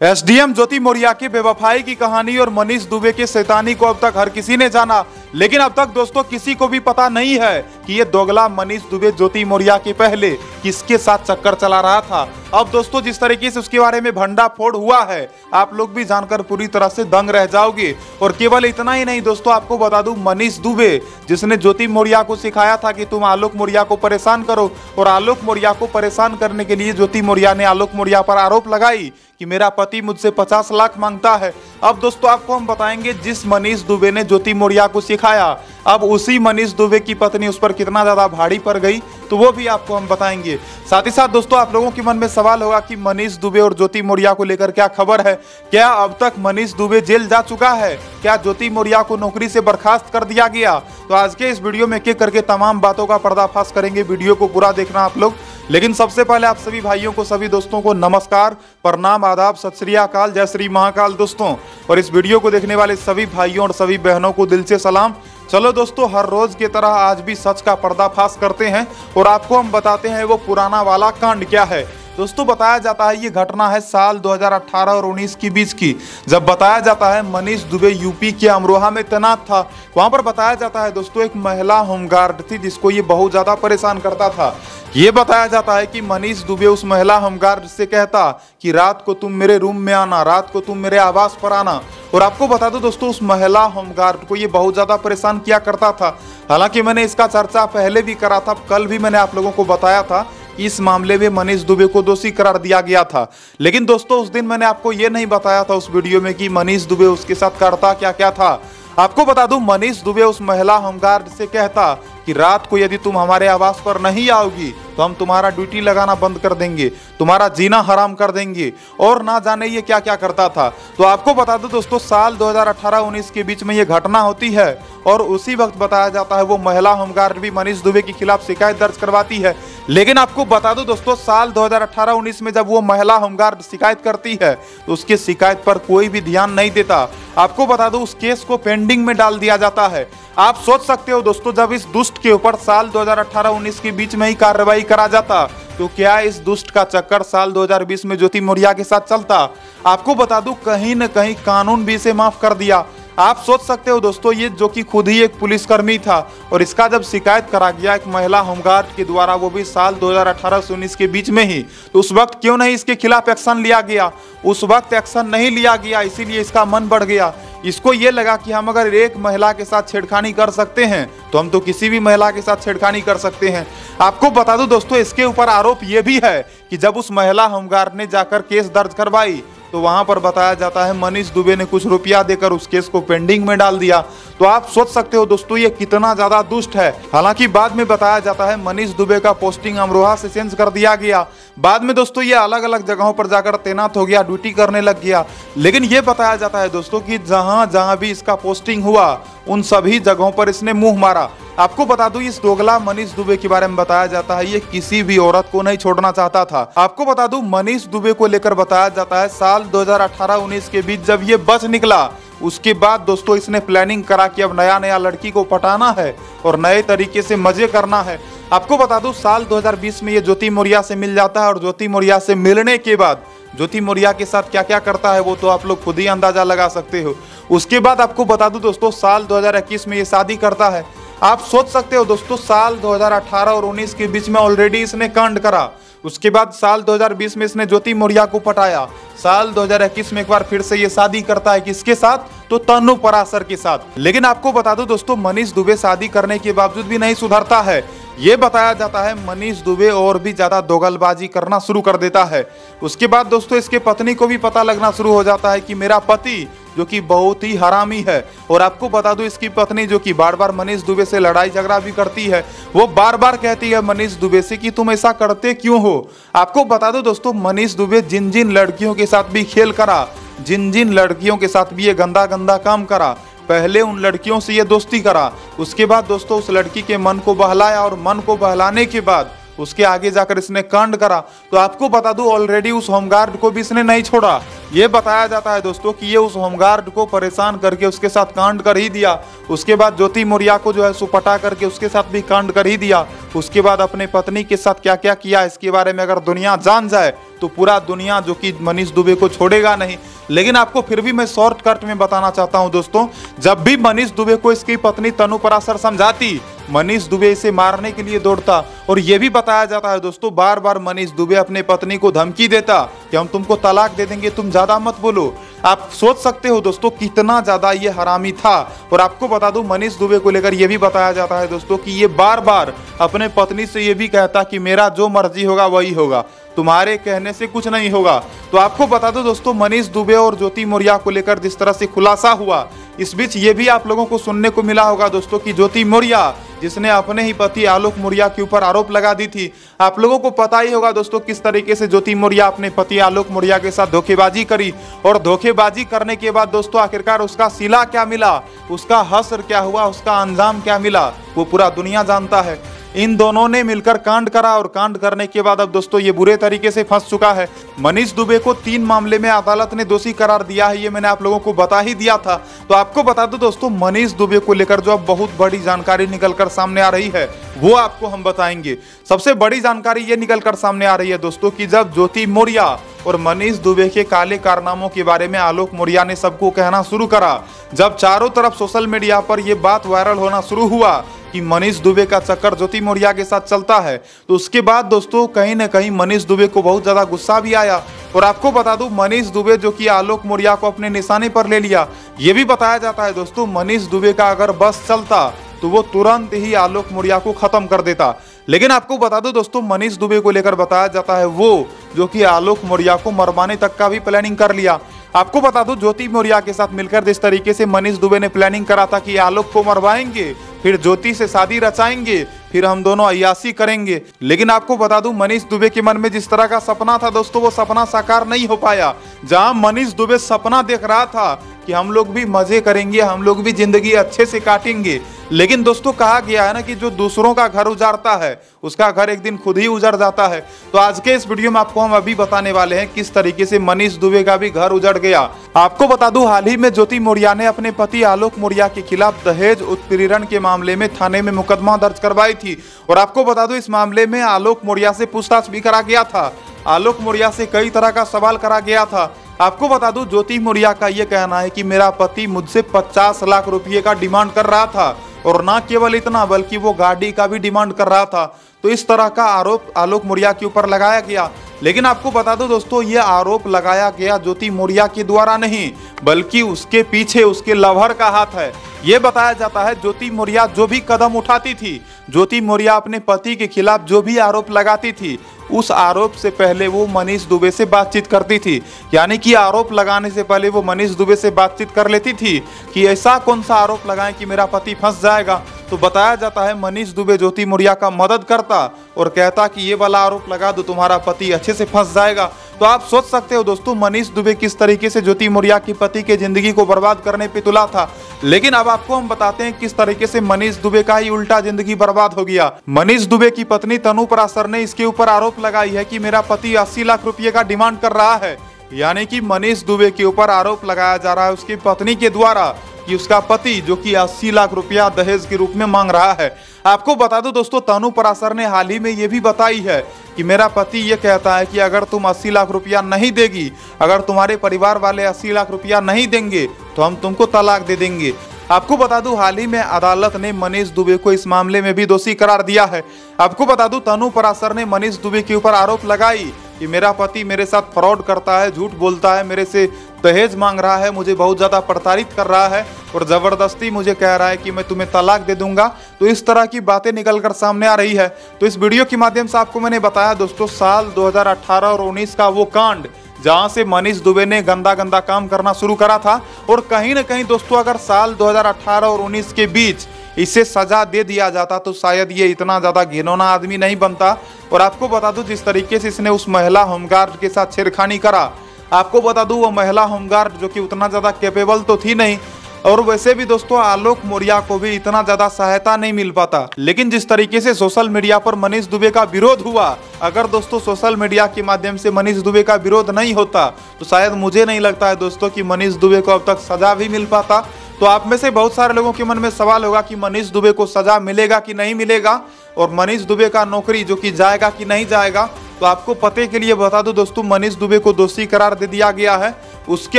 SDM Jyoti Maurya की बेवफाई की कहानी और मनीष दुबे के शैतानी को अब तक हर किसी ने जाना लेकिन अब तक दोस्तों किसी को भी पता नहीं है कि ये दोगला मनीष दुबे ज्योति मौर्या के पहले किसके साथ चक्कर चला रहा था। अब दोस्तों जिस तरीके से उसके बारे में भंडा फोड़ हुआ है, आप लोग भी जानकर पूरी तरह से दंग रह जाओगे। और केवल इतना ही नहीं दोस्तों, आपको बता दूँ मनीष दुबे, जिसने ज्योति मौर्या को सिखाया था कि तुम आलोक मौर्या को परेशान करो, और आलोक मौर्या को परेशान करने के लिए ज्योति मौर्या ने आलोक मौर्या पर आरोप लगाई कि मेरा पति मुझसे 50 लाख माँगता है। अब दोस्तों आपको हम बताएँगे जिस मनीष दुबे ने ज्योति मौर्या को सिखाया। अब उसी मनीष दुबे की पत्नी उस पर कितना ज़्यादा भारी पड़ गई तो वो भी आपको हम बताएँगे। साथ ही साथ दोस्तों आप लोगों के मन में सवाल होगा कि मनीष दुबे और ज्योति मौर्या को लेकर क्या खबर है? क्या अब तक मनीष दुबे जेल जा चुका है? क्या ज्योति मौर्या को नौकरी से बर्खास्त कर दिया गया? तो आज के इस वीडियो में एक करके तमाम बातों का पर्दाफाश करेंगे। वीडियो को पूरा देखना आप लोग। लेकिन सबसे पहले आप सभी भाइयों को, सभी दोस्तों को नमस्कार, प्रणाम, आदाब, सत श्री अकाल, जय श्री महाकाल दोस्तों। और इस वीडियो को देखने वाले सभी भाइयों और सभी बहनों को दिल से सलाम। चलो दोस्तों, हर रोज की तरह आज भी सच का पर्दाफाश करते हैं और आपको हम बताते हैं वो पुराना वाला कांड क्या है। दोस्तों, बताया जाता है ये घटना है साल 2018 और 19 के बीच की। जब बताया जाता है मनीष दुबे यूपी के अमरोहा में तैनात था, वहाँ पर बताया जाता है दोस्तों, एक महिला होमगार्ड थी जिसको ये बहुत ज़्यादा परेशान करता था। ये बताया जाता है कि मनीष दुबे उस महिला होमगार्ड से कहता कि, रात को तुम मेरे रूम में आना, रात को तुम मेरे आवास पर आना। और आपको बता दो दोस्तों, उस महिला होमगार्ड को ये बहुत ज़्यादा परेशान किया करता था। हालाँकि मैंने इसका चर्चा पहले भी करा था, कल भी मैंने आप लोगों को बताया था इस मामले में मनीष दुबे को दोषी करार दिया गया था। लेकिन दोस्तों, उस दिन मैंने आपको ये नहीं बताया था उस वीडियो में कि मनीष दुबे उसके साथ करता क्या क्या था। आपको बता दूँ, मनीष दुबे उस महिला होमगार्ड से कहता कि रात को यदि तुम हमारे आवास पर नहीं आओगी तो हम तुम्हारा ड्यूटी लगाना बंद कर देंगे, तुम्हारा जीना हराम कर देंगे। और ना जाने ये क्या क्या करता था। तो आपको बता दो दोस्तों, साल 2018-19 के बीच में ये घटना होती है, और उसी वक्त बताया जाता है वो महिला होमगार्ड भी मनीष दुबे के खिलाफ शिकायत दर्ज करवाती है। लेकिन आपको बता दो दोस्तों, साल 2018-19 में जब वो महिला होमगार्ड शिकायत करती है तो उसके शिकायत पर कोई भी ध्यान नहीं देता। आपको बता दो, उस केस को पेंडिंग में डाल दिया जाता है। आप सोच सकते हो दोस्तों, जब इस दुष्ट के ऊपर साल 2018-19 के बीच में ही कार्रवाई करा जाता। तो क्या इस दुष्ट का चक्कर साल 2020 में ज्योति मौर्या के साथ चलता? आपको बता दूँ, कहीं न कहीं कानून भी इसे माफ़ कर दिया। आप सोच सकते हो दोस्तों, ये जो कि खुद ही एक पुलिसकर्मी था और इसका जब शिकायत करा गया एक महिला होमगार्ड के द्वारा, वो भी साल 2018 से उन्नीस के बीच में ही तो उस वक्त क्यों नहीं इसके खिलाफ एक्शन लिया गया? उस वक्त एक्शन नहीं लिया गया, इसीलिए इसका मन बढ़ गया। इसको ये लगा कि हम अगर एक महिला के साथ छेड़खानी कर सकते हैं तो हम तो किसी भी महिला के साथ छेड़खानी कर सकते हैं। आपको बता दो दोस्तों, इसके ऊपर आरोप ये भी है कि जब उस महिला होमगार्ड ने जाकर केस दर्ज करवाई तो वहाँ पर बताया जाता है, मनीष दुबे ने कुछ रुपया देकर उस केस को पेंडिंग में डाल दिया। तो आप सोच सकते हो, दोस्तों, ये कितना ज़्यादा दुष्ट है। हालाँकि बाद में बताया जाता है, मनीष दुबे का पोस्टिंग अमरोहा से चेंज कर दिया गया। बाद में, दोस्तों, ये अलग अलग जगहों पर जाकर तैनात हो गया ड्यूटी करने लग गया। लेकिन ये बताया जाता है, दोस्तों, की जहाँ जहाँ भी इसका पोस्टिंग हुआ, उन सभी जगहों पर इसने मुँह मारा। आपको बता दूँ, इस दोगला मनीष दुबे के बारे में बताया जाता है, ये किसी भी औरत को नहीं छोड़ना चाहता था। आपको बता दूँ, मनीष दुबे को लेकर बताया जाता है, साल 2018-19 के बीच जब ये बच निकला उसके बाद, दोस्तों, इसने प्लानिंग करा कि अब नया नया लड़की को पटाना है और नए तरीके से मज़े करना है। आपको बता दूँ, साल 2020 में ये ज्योति मौर्या से मिल जाता है और ज्योति मौर्या से मिलने के बाद, ज्योति मौर्या के साथ क्या क्या करता है वो तो आप लोग खुद ही अंदाज़ा लगा सकते हो। उसके बाद आपको बता दूँ, दोस्तों, साल 2021 में ये शादी करता है। आप सोच सकते हो दोस्तों, साल 2018 और 19 के बीच में ऑलरेडी इसने कांड करा। उसके बाद साल 2020 में इसने ज्योति मौर्या को पटाया। साल 2021 में एक बार फिर से ये शादी करता है किसके साथ? तो तनु परासर के साथ। लेकिन आपको बता दो दोस्तों, मनीष दुबे शादी करने के बावजूद भी नहीं सुधरता है। ये बताया जाता है, मनीष दुबे और भी ज़्यादा दोगलबाजी करना शुरू कर देता है। उसके बाद दोस्तों, इसके पत्नी को भी पता लगना शुरू हो जाता है कि मेरा पति जो कि बहुत ही हरामी है। और आपको बता दूँ, इसकी पत्नी जो कि बार बार मनीष दुबे से लड़ाई झगड़ा भी करती है, वो बार बार कहती है मनीष दुबे से कि, तुम ऐसा करते क्यों हो? आपको बता दो दोस्तों, मनीष दुबे जिन जिन लड़कियों के साथ भी खेल करा जिन जिन लड़कियों के साथ भी ये गंदा गंदा काम करा, पहले उन लड़कियों से ये दोस्ती करा। उसके बाद दोस्तों, उस लड़की के मन को बहलाया और मन को बहलाने के बाद उसके आगे जाकर इसने कांड करा। तो आपको बता दूँ ऑलरेडी उस होमगार्ड को भी इसने नहीं छोड़ा। ये बताया जाता है दोस्तों कि ये उस होमगार्ड को परेशान करके उसके साथ कांड कर ही दिया। उसके बाद ज्योति मौर्या को जो है सुपटा करके उसके साथ भी कांड कर ही दिया। उसके बाद अपने पत्नी के साथ क्या क्या किया इसके बारे में अगर दुनिया जान जाए तो पूरा दुनिया जो कि मनीष दुबे को छोड़ेगा नहीं। लेकिन आपको फिर भी मैं शॉर्टकट में बताना चाहता हूँ दोस्तों, जब भी मनीष दुबे को इसकी पत्नी तनु परासर समझाती, मनीष दुबे इसे मारने के लिए दौड़ता और यह भी बताया जाता है दोस्तों बार बार मनीष दुबे अपने पत्नी को धमकी देता कि हम तुमको तलाक दे देंगे, तुम ज़्यादा मत बोलो। आप सोच सकते हो दोस्तों कितना ज़्यादा ये हरामी था। और आपको बता दूँ, मनीष दुबे को लेकर यह भी बताया जाता है दोस्तों कि ये बार बार अपने पत्नी से ये भी कहता कि मेरा जो मर्ज़ी होगा, वही होगा। तुम्हारे कहने से कुछ नहीं होगा। तो आपको बता दो दोस्तों, मनीष दुबे और ज्योति मौर्या को लेकर जिस तरह से खुलासा हुआ, इस बीच ये भी आप लोगों को सुनने को मिला होगा दोस्तों कि ज्योति मौर्या, जिसने अपने ही पति आलोक मौर्या के ऊपर आरोप लगा दी थी। आप लोगों को पता ही होगा दोस्तों किस तरीके से ज्योति मौर्या अपने पति आलोक मौर्या के साथ धोखेबाजी करी और धोखेबाजी करने के बाद दोस्तों आखिरकार उसका सिला क्या मिला? उसका हसर क्या हुआ? उसका अंजाम क्या मिला? वो पूरा दुनिया जानता है। इन दोनों ने मिलकर कांड करा और कांड करने के बाद अब दोस्तों ये बुरे तरीके से फंस चुका है। मनीष दुबे को तीन मामले में अदालत ने दोषी करार दिया है, ये मैंने आप लोगों को बता ही दिया था। तो आपको बता दो दोस्तों, मनीष दुबे को लेकर जो अब बहुत बड़ी जानकारी निकलकर सामने आ रही है, वो आपको हम बताएँगे। सबसे बड़ी जानकारी ये निकल कर सामने आ रही है दोस्तों की जब ज्योति मौर्या और मनीष दुबे के काले कारनामों के बारे में आलोक मौर्या ने सबको कहना शुरू करा। जब चारों तरफ़ सोशल मीडिया पर यह बात वायरल होना शुरू हुआ कि मनीष दुबे का चक्कर ज्योति मौर्या के साथ चलता है तो उसके बाद दोस्तों कहीं ना कहीं मनीष दुबे को बहुत ज़्यादा गुस्सा भी आया। और आपको बता दूँ, मनीष दुबे जो कि आलोक मौर्या को अपने निशाने पर ले लिया, ये भी बताया जाता है दोस्तों, मनीष दुबे का अगर बस चलता तो वो तुरंत ही आलोक मौर्या को खत्म कर देता। लेकिन आपको बता दो दोस्तों, मनीष दुबे को लेकर बताया जाता है वो, जो कि आलोक मौर्या को मरवाने तक का भी प्लानिंग कर लिया। आपको बता दो, ज्योति मौर्या के साथ मिलकर जिस तरीके से मनीष दुबे ने प्लानिंग करा था कि आलोक को मरवाएँगे, फिर ज्योति से शादी रचाएँगे फिर हम दोनों अयासी करेंगे। लेकिन आपको बता दूँ, मनीष दुबे के मन में जिस तरह का सपना था दोस्तों, वो सपना साकार नहीं हो पाया। जहाँ मनीष दुबे सपना देख रहा था कि हम लोग भी मज़े करेंगे, हम लोग भी ज़िंदगी अच्छे से काटेंगे। लेकिन दोस्तों, कहा गया है ना कि जो दूसरों का घर उजाड़ता है, उसका घर एक दिन खुद ही उजड़ जाता है। तो आज के इस वीडियो में आपको हम अभी बताने वाले हैं किस तरीके से मनीष दुबे का भी घर उजड़ गया। आपको बता दूँ, हाल ही में ज्योति मौर्या ने अपने पति आलोक मौर्या के खिलाफ दहेज उत्पीड़न के मामले में थाने में मुकदमा दर्ज करवाई थी। और आपको बता दो, इस मामले में आलोक मौर्या से पूछताछ भी करा गया था। आलोक मौर्या से कई तरह का सवाल करा गया था। आपको बता दूँ, ज्योति मौर्या का यह कहना है कि मेरा पति मुझसे 50 लाख रुपए का डिमांड कर रहा था। और ना केवल इतना, बल्कि वो गाड़ी का भी डिमांड कर रहा था। तो इस तरह का आरोप आलोक मौर्या के ऊपर लगाया गया। लेकिन आपको बता दो दोस्तों, ये आरोप लगाया गया ज्योति मौर्या के द्वारा नहीं, बल्कि उसके पीछे उसके लवर का हाथ है। ये बताया जाता है, ज्योति मौर्या जो भी कदम उठाती थी, ज्योति मौर्या अपने पति के खिलाफ जो भी आरोप लगाती थी, उस आरोप से पहले वो मनीष दुबे से बातचीत करती थी। यानी कि आरोप लगाने से पहले वो मनीष दुबे से बातचीत कर लेती थी कि ऐसा कौन सा आरोप लगाएँ कि मेरा पति फंस जाएगा। तो बताया जाता है, मनीष दुबे ज्योति मौर्या का मदद करता और कहता कि ये वाला आरोप लगा दो, तुम्हारा पति अच्छे से फंस जाएगा। तो आप सोच सकते हो दोस्तों, मनीष दुबे किस तरीके से ज्योति मौर्या की पति के ज़िंदगी को बर्बाद करने पे तुला था। लेकिन अब आपको हम बताते हैं किस तरीके से मनीष दुबे का ही उल्टा ज़िंदगी बर्बाद हो गया। मनीष दुबे की पत्नी तनु परासर ने इसके ऊपर आरोप लगाई है कि मेरा पति अस्सी लाख रुपये का डिमांड कर रहा है। यानी कि मनीष दुबे के ऊपर आरोप लगाया जा रहा है उसकी पत्नी के द्वारा। कि उसका पति, जो कि 80 लाख रुपया दहेज के रूप में मांग रहा है। आपको बता दो दोस्तों, तनु परासर ने हाल ही में ये भी बताई है कि मेरा पति ये कहता है कि अगर तुम 80 लाख रुपया नहीं देगी, अगर तुम्हारे परिवार वाले 80 लाख रुपया नहीं देंगे तो हम तुमको तलाक दे देंगे। आपको बता दूँ, हाल ही में अदालत ने मनीष दुबे को इस मामले में भी दोषी करार दिया है। आपको बता दूँ, तनु परासर ने मनीष दुबे के ऊपर आरोप लगाई कि मेरा पति मेरे साथ फ्रॉड करता है, झूठ बोलता है, मेरे से दहेज मांग रहा है, मुझे बहुत ज़्यादा प्रताड़ित कर रहा है और ज़बरदस्ती मुझे कह रहा है कि मैं तुम्हें तलाक दे दूँगा। तो इस तरह की बातें निकल कर सामने आ रही है। तो इस वीडियो के माध्यम से आपको मैंने बताया, दोस्तों, साल 2018 और 19 का वो कांड, जहाँ से मनीष दुबे ने गंदा गंदा काम करना शुरू करा था। और कहीं ना कहीं, दोस्तों, अगर साल 2018 और 19 के बीच इसे सजा दे दिया जाता तो शायद ये इतना ज़्यादा घिनौना आदमी नहीं बनता। और आपको बता दूँ, जिस तरीके से इसने उस महिला होमगार्ड के साथ छेड़खानी करा, आपको बता दूँ, वो महिला होमगार्ड जो कि उतना ज़्यादा कैपेबल तो थी नहीं। और वैसे भी दोस्तों, आलोक मौर्य को भी इतना ज़्यादा सहायता नहीं मिल पाता। लेकिन जिस तरीके से सोशल मीडिया पर मनीष दुबे का विरोध हुआ, अगर दोस्तों सोशल मीडिया के माध्यम से मनीष दुबे का विरोध नहीं होता तो शायद मुझे नहीं लगता है दोस्तों कि मनीष दुबे को अब तक सजा भी मिल पाता। तो आप में से बहुत सारे लोगों के मन में सवाल होगा कि मनीष दुबे को सजा मिलेगा कि नहीं मिलेगा? और मनीष दुबे का नौकरी जो कि जाएगा कि नहीं जाएगा? तो आपको पते के लिए बता दो दोस्तों, मनीष दुबे को दोषी करार दे दिया गया है। उसके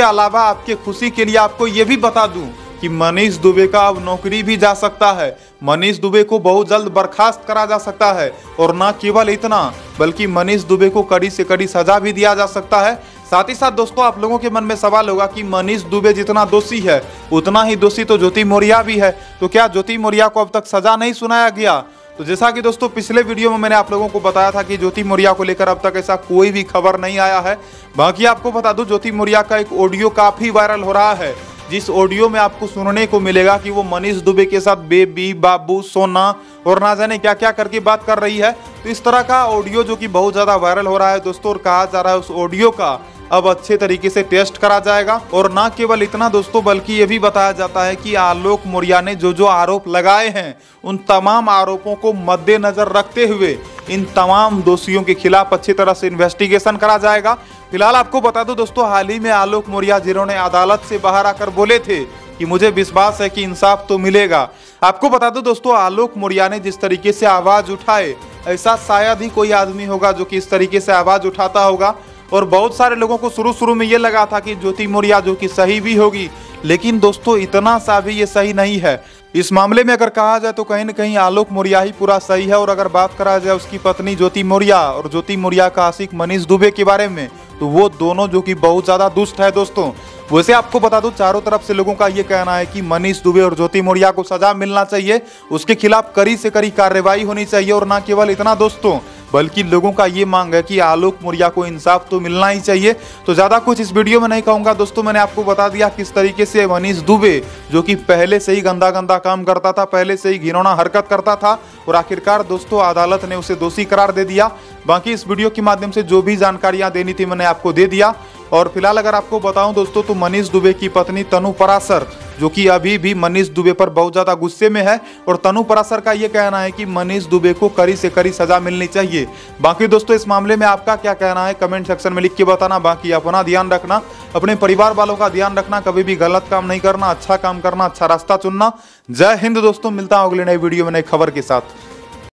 अलावा आपके खुशी के लिए आपको ये भी बता दूँ कि मनीष दुबे का अब नौकरी भी जा सकता है। मनीष दुबे को बहुत जल्द बर्खास्त करा जा सकता है। और न केवल इतना, बल्कि मनीष दुबे को कड़ी से कड़ी सजा भी दिया जा सकता है। साथ ही साथ दोस्तों, आप लोगों के मन में सवाल होगा कि मनीष दुबे जितना दोषी है, उतना ही दोषी तो ज्योति मौर्या भी है। तो क्या ज्योति मौर्या को अब तक सजा नहीं सुनाया गया? तो जैसा कि दोस्तों, पिछले वीडियो में मैंने आप लोगों को बताया था कि ज्योति मौर्या को लेकर अब तक ऐसा कोई भी खबर नहीं आया है। बाकी आपको बता दूँ, ज्योति मौर्या का एक ऑडियो काफ़ी वायरल हो रहा है, जिस ऑडियो में आपको सुनने को मिलेगा कि वो मनीष दुबे के साथ बेबी, बाबू, सोना और ना जाने क्या क्या करके बात कर रही है। तो इस तरह का ऑडियो जो कि बहुत ज़्यादा वायरल हो रहा है दोस्तों, और कहा जा रहा है उस ऑडियो का अब अच्छे तरीके से टेस्ट करा जाएगा। और ना केवल इतना दोस्तों, बल्कि ये भी बताया जाता है कि आलोक मौर्य ने जो जो आरोप लगाए हैं, उन तमाम आरोपों को मद्देनजर रखते हुए इन तमाम दोषियों के खिलाफ अच्छी तरह से इन्वेस्टिगेशन करा जाएगा। फ़िलहाल आपको बता दो दोस्तों, हाल ही में आलोक मौर्य जिन्होंने अदालत से बाहर आकर बोले थे कि मुझे विश्वास है कि इंसाफ तो मिलेगा। आपको बता दो दोस्तों, आलोक मौर्य ने जिस तरीके से आवाज़ उठाए, ऐसा शायद ही कोई आदमी होगा जो कि इस तरीके से आवाज़ उठाता होगा। और बहुत सारे लोगों को शुरू शुरू में ये लगा था कि ज्योति मौर्या जो कि सही भी होगी, लेकिन दोस्तों इतना सा भी ये सही नहीं है। इस मामले में अगर कहा जाए तो कहीं ना कहीं आलोक मौर्य ही पूरा सही है, और अगर बात करा जाए उसकी पत्नी ज्योति मौर्या और ज्योति मौर्य का आशिक मनीष दुबे के बारे में तो वो दोनों जो कि बहुत ज़्यादा दुष्ट है दोस्तों। वैसे आपको बता दूँ, चारों तरफ़ से लोगों का ये कहना है कि मनीष दुबे और ज्योति मौर्या को सजा मिलना चाहिए, उसके खिलाफ कड़ी से कड़ी कार्रवाई होनी चाहिए, और ना केवल इतना दोस्तों बल्कि लोगों का ये मांग है कि आलोक मुरिया को इंसाफ तो मिलना ही चाहिए। तो ज़्यादा कुछ इस वीडियो में नहीं कहूँगा। दोस्तों, मैंने आपको बता दिया किस तरीके से मनीष दुबे, जो कि पहले से ही गंदा गंदा काम करता था, पहले से ही घिनौना हरकत करता था, और आखिरकार दोस्तों, अदालत ने उसे दोषी करार दे दिया। बाकी इस वीडियो के माध्यम से जो भी जानकारियाँ देनी थी, मैंने आपको दे दिया। और फ़िलहाल अगर आपको बताऊँ दोस्तों तो मनीष दुबे की पत्नी तनु परासर, जो कि अभी भी मनीष दुबे पर बहुत ज़्यादा गुस्से में है। और तनु परासर का ये कहना है कि मनीष दुबे को कड़ी से कड़ी सजा मिलनी चाहिए। बाकी दोस्तों, इस मामले में आपका क्या कहना है? कमेंट सेक्शन में लिख के बताना। बाकी अपना ध्यान रखना, अपने परिवार वालों का ध्यान रखना। कभी भी गलत काम नहीं करना अच्छा काम करना अच्छा रास्ता चुनना। जय हिंद दोस्तों, मिलता हूँ अगले नई वीडियो में नई खबर के साथ।